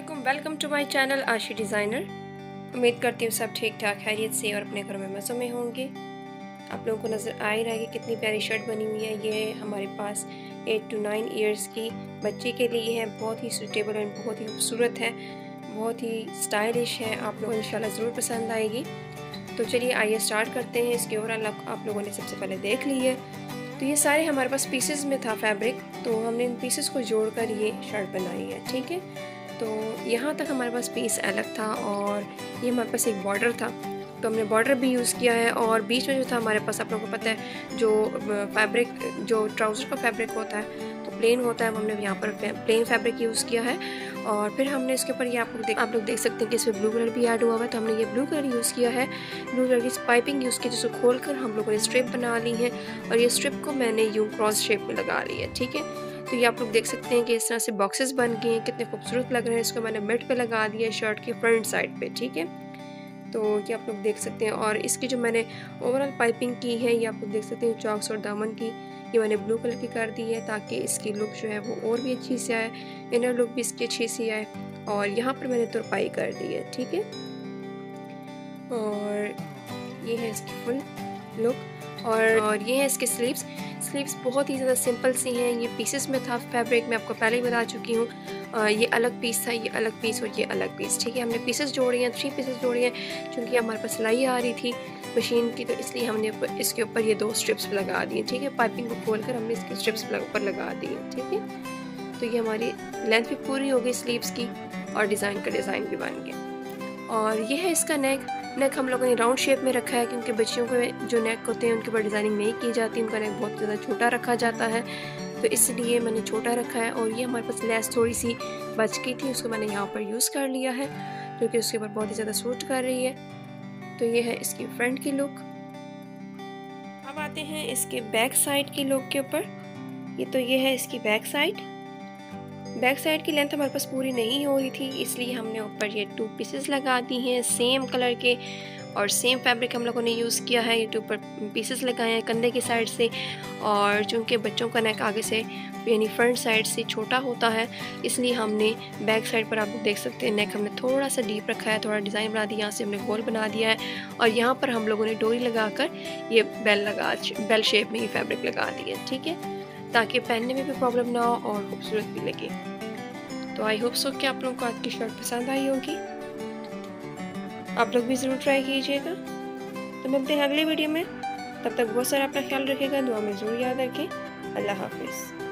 Aslam welcome to my channel Aashi designer. उम्मीद करती हूँ सब ठीक ठाक खैरियत से और अपने घरों में मज़ों में होंगे। आप लोगों को नज़र आ ही रहा है कि कितनी प्यारी शर्ट बनी हुई है। ये हमारे पास एट टू नाइन ईयर्स की बच्चे के लिए है। बहुत ही सूटेबल एंड बहुत ही खूबसूरत है। बहुत ही स्टाइलिश है। आप लोगों को इंशाल्लाह ज़रूर पसंद आएगी। तो चलिए आइए स्टार्ट करते हैं। इसके ओवरऑल आप लोगों ने सबसे पहले देख ली है। तो ये सारे हमारे पास पीसेस में था फैब्रिक तो हमने इन पीसेस को जोड़कर ये शर्ट बनाई है। ठीक है? तो यहाँ तक हमारे पास पीस अलग था और ये हमारे पास एक बॉर्डर था। तो हमने बॉर्डर भी यूज़ किया है और बीच में जो था हमारे पास, आप लोगों को पता है, जो फैब्रिक जो ट्राउज़र का फैब्रिक होता है तो प्लेन होता है हमने यहाँ पर प्लेन फैब्रिक यूज़ किया है। और फिर हमने इसके ऊपर ये आप लोग देख, आप लोग देख सकते हैं कि इसमें ब्लू कलर भी ऐड हुआ हुआ है तो हमने ये ब्लू कलर यूज़ किया है। ब्लू कलर की पाइपिंग यूज़ की, जिसको खोल कर हम लोगों ने स्ट्रिप बना ली है। और ये स्ट्रिप को मैंने यूँ क्रॉस शेप में लगा ली है, ठीक है? तो ये आप लोग देख सकते हैं कि इस तरह से बॉक्सेस बन गए हैं, कितने खूबसूरत लग रहे हैं। इसको मैंने मिड पे लगा दिया शर्ट की फ्रंट साइड पे, ठीक है? तो ये आप लोग देख सकते हैं। और इसकी जो मैंने ओवरऑल पाइपिंग की है, ये आप लोग देख सकते हैं चौक्स और दामन की, ये मैंने ब्लू कलर की कर दी है ताकि इसकी लुक जो है वो और भी अच्छी से आए इनर लुक भी इसकी अच्छी सी आए और यहाँ पर मैंने तुरपाई कर दी है, ठीक है? और ये है इसकी फुल लुक और और ये है इसके स्लीव्स स्लीव्स बहुत ही ज़्यादा सिंपल सी हैं। ये पीसेस में था फैब्रिक मैं आपको पहले ही बता चुकी हूँ। ये अलग पीस था, ये अलग पीस और ये अलग पीस ठीक है? हमने पीसेस जोड़े हैं थ्री पीसेस जोड़े हैं क्योंकि हमारे पास सिलाई आ रही थी मशीन की तो इसलिए हमने इसके ऊपर ये दो स्ट्रिप्स लगा दिए, ठीक है? पाइपिंग को खोल कर हमने इसके स्ट्रिप्स ऊपर लगा दिए, ठीक है? तो ये हमारी लेंथ भी पूरी हो गई स्लीव्स की और डिज़ाइन का डिज़ाइन भी बन गया। और ये है इसका नेक नेक हम लोगों ने राउंड शेप में रखा है क्योंकि बच्चियों के जो नेक होते हैं, उनके ऊपर डिज़ाइनिंग नहीं की जाती, उनका नेक बहुत ज़्यादा छोटा रखा जाता है। तो इसलिए मैंने छोटा रखा है और ये हमारे पास लेस थोड़ी सी बच गई थी, उसको मैंने यहाँ पर यूज़ कर लिया है क्योंकि उसके ऊपर बहुत ही ज़्यादा सूट कर रही है। तो ये है इसकी फ्रंट की लुक अब आते हैं इसके बैक साइड की लुक के ऊपर। ये तो ये है इसकी बैक साइड बैक साइड की लेंथ हमारे पास पूरी नहीं हो रही थी, इसलिए हमने ऊपर ये टू पीसेस लगा दी हैं सेम कलर के और सेम फैब्रिक हम लोगों ने यूज़ किया है यूट्यूब पर पीसेस लगाए हैं कंधे की साइड से और चूँकि बच्चों का नेक आगे से यानी फ्रंट साइड से छोटा होता है, इसलिए हमने बैक साइड पर आप देख सकते हैं नेक हमने थोड़ा सा डीप रखा है, थोड़ा डिज़ाइन बना दिया यहाँ से हमने गोल बना दिया है और यहाँ पर हम लोगों ने डोरी लगा कर ये बेल लगा बेल शेप में ही फैब्रिक लगा दी है ठीक है? ताकि पहनने में भी प्रॉब्लम ना हो और खूबसूरत भी लगे। तो आई होप सो कि आप लोगों को आज की शर्ट पसंद आई होगी। आप लोग भी ज़रूर ट्राई कीजिएगा। तो मिलते हैं अगले वीडियो में। तब तक बहुत सारा अपना ख्याल रखेगा दुआ में ज़रूर याद रखें। अल्लाह हाफिज़।